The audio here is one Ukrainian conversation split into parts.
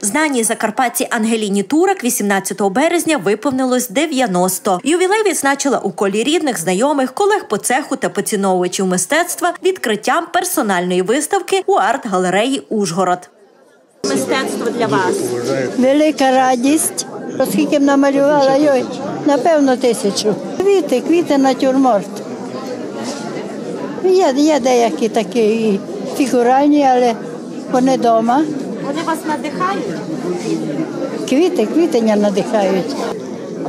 Знаній закарпатці Ангеліні Турак 18 березня виповнилось 90. Ювілей відзначила у колі рідних, знайомих, колег по цеху та поціновувачів мистецтва відкриттям персональної виставки у арт-галереї Ужгород. Мистецтво для вас. Велика радість. Оскільки б намалювала йой, напевно, тисячу. Квіти, квіти натюрморт. Є, є деякі такі фігуральні, але вони вдома. Вони вас надихають. Квіти, квітення надихають.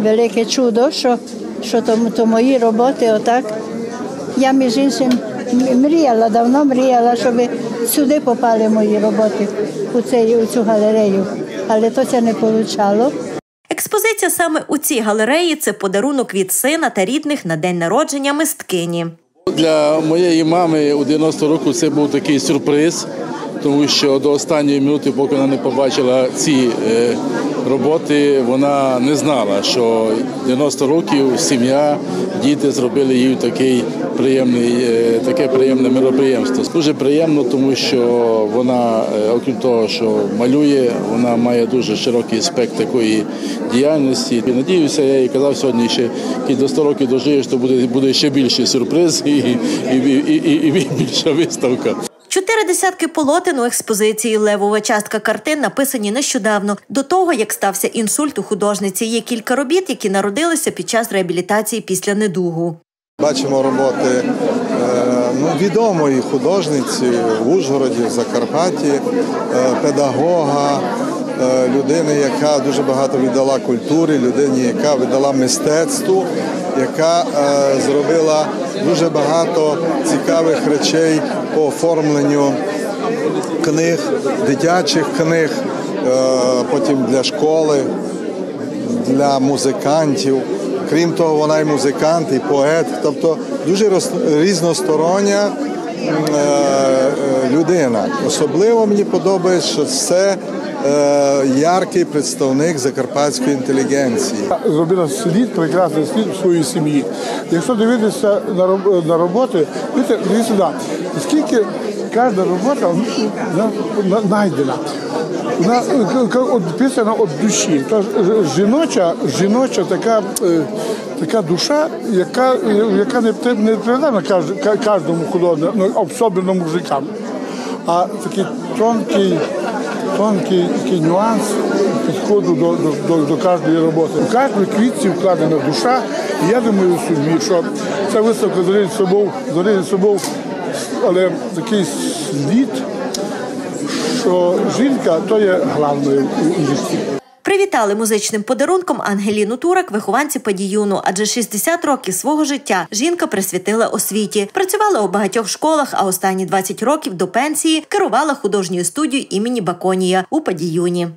Велике чудо, що, що то, то мої роботи отак. Я, між іншим, мріяла, давно мріяла, щоб сюди попали мої роботи, у, цей, у цю галерею. Але то це не вийшло. Експозиція саме у цій галереї це подарунок від сина та рідних на день народження мисткині. Для моєї мами у 90 років це був такий сюрприз, тому що до останньої минути, поки вона не побачила ці е, роботи, вона не знала, що 90 років сім'я, діти зробили їй такий приємний, е, таке приємне мероприємство. Дуже приємно, тому що вона, е, окрім того, що малює, вона має дуже широкий спектр такої діяльності. І надіюся, я їй казав сьогодні, що як до 100 років дожиєш, то буде, буде ще більший сюрприз і, і, і, і, і більша виставка. Чотири десятки полотен у експозиції левова частка картин написані нещодавно. До того як стався інсульт у художниці, є кілька робіт, які народилися під час реабілітації після недугу. Бачимо роботи е, ну, відомої художниці в Ужгороді, в Закарпатті, е, педагога, е, людини, яка дуже багато віддала культурі, людині, яка віддала мистецтву, яка е, зробила дуже багато цікавих речей по оформленню книг, дитячих книг, е, потім для школи, для музикантів. Крім того, вона і музикант, і поет, тобто дуже різностороння е, людина. Особливо мені подобається, що це яркий представник закарпатської інтелігенції. зробила слід, прекрасний слід у своїй сім'ї. Якщо дивитися на роботи, дивіться, сюди, скільки кожна робота знайдена. Вона е, писана від душі. Тож жіноча, жіноча така, е, така душа, яка, е, яка не не придана кожному художнику, ну, особливо мужикам. А такий тонкий, тонкий такий нюанс підходу до, до, до, до кожної роботи. У кожній квітці вкладена душа. І я думаю собі, що ця виставка залежить собою, залежить собою, але такий слід, що жінка то є головною у, житті. Привітали музичним подарунком Ангеліну Турак, вихованці Падіюну, адже 60 років свого життя жінка присвятила освіті. Працювала у багатьох школах, а останні 20 років до пенсії керувала художньою студією імені Баконія у Падіюні.